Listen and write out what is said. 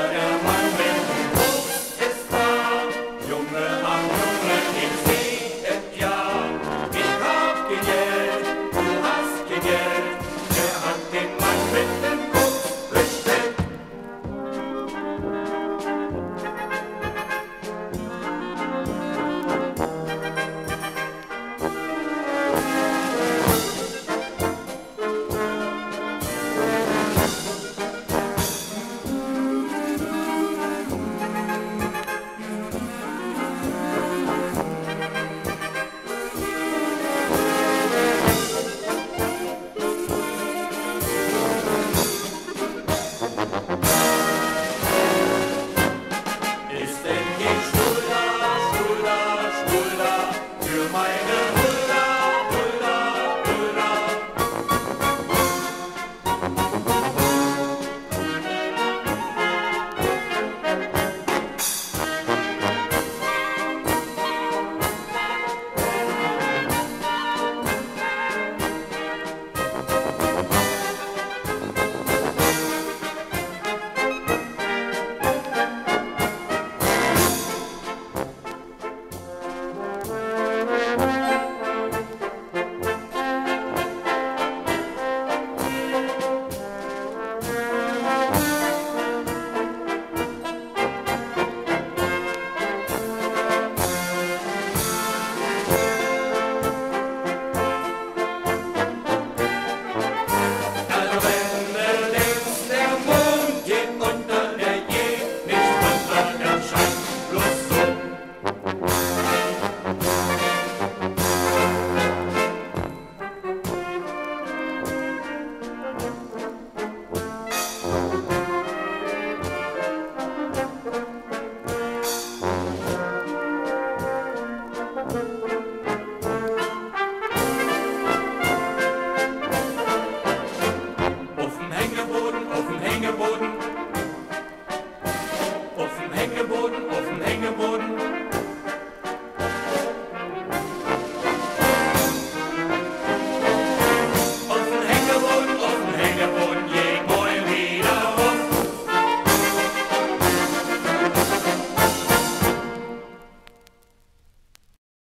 But am through my head.